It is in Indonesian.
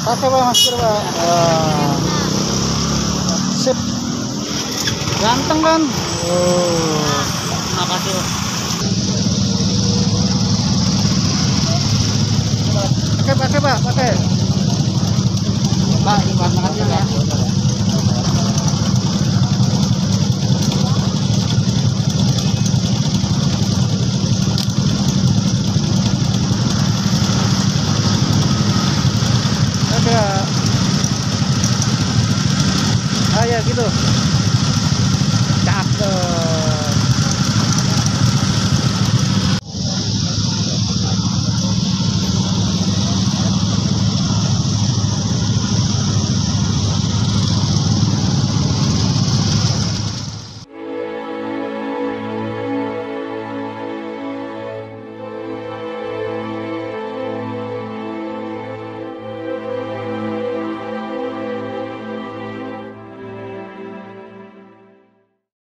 pakai pak masker pak Ah. sip. Ganteng kan? Oh. Pakai pakai pak pakai Pak, dibuat makasih ya. ada ah ya gitu. Cakep